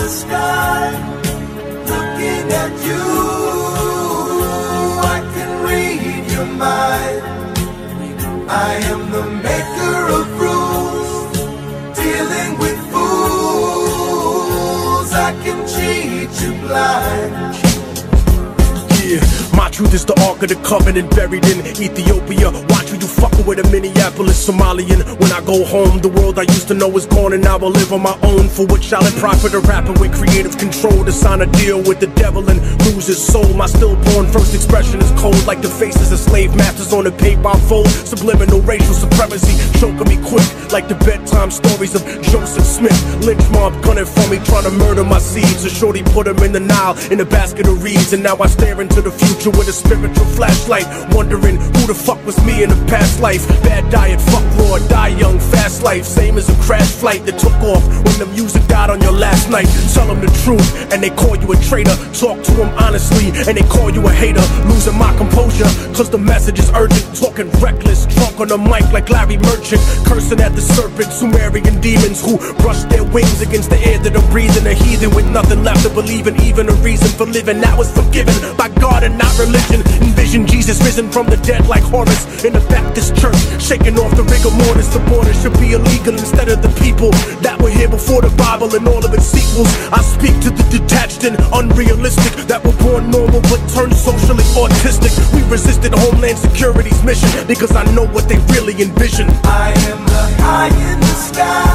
the sky, looking at you. I can read your mind. I am the maker of rules, dealing with fools. I can cheat you blind. Truth is the Ark of the Covenant buried in Ethiopia. Watch who you fucking with a Minneapolis Somalian. When I go home, the world I used to know is gone, and I will live on my own. For what shall it profit a rapper with creative control to sign a deal with the devil and lose his soul? My stillborn first expression is cold, like the faces of slave masters on a paper fold. Subliminal racial supremacy choking me quick, like the bedtime stories of Joseph Smith. Lynch mob gunning for me, trying to murder my seeds. A shorty put him in the Nile in a basket of reeds, and now I stare into the future with a spiritual flashlight, wondering who the fuck was me in a past life. Bad diet, fuck raw, die young, fast life, same as a crash flight that took off when the music died on your last night. Tell them the truth, and they call you a traitor. Talk to them honestly, and they call you a hater. Losing my composure, cause the message is urgent. Talking reckless, drunk on the mic like Larry Merchant. Cursing at the serpent, Sumerian demons who brush their wings against the air that I'm breathing. A heathen with nothing left to believe in, even a reason for living. That was forgiven by God and not religion. Envision Jesus risen from the dead like Horus in the Baptist church, shaking off the rigor mortis. The border should be illegal instead of the people that were here before the Bible and all of its sequels. I speak to the detached and unrealistic that were born normal but turned socially autistic. We resisted Homeland Security's mission because I know what they really envision. I am the eye in the sky,